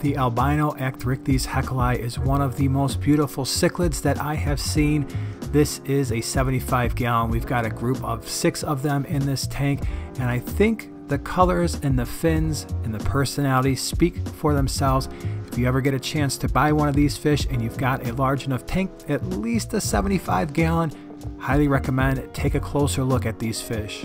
The albino Acarichthys heckelii is one of the most beautiful cichlids that I have seen. This is a 75 gallon. We've got a group of six of them in this tank, and I think the colors and the fins and the personality speak for themselves. If you ever get a chance to buy one of these fish and you've got a large enough tank, at least a 75 gallon, highly recommend take a closer look at these fish.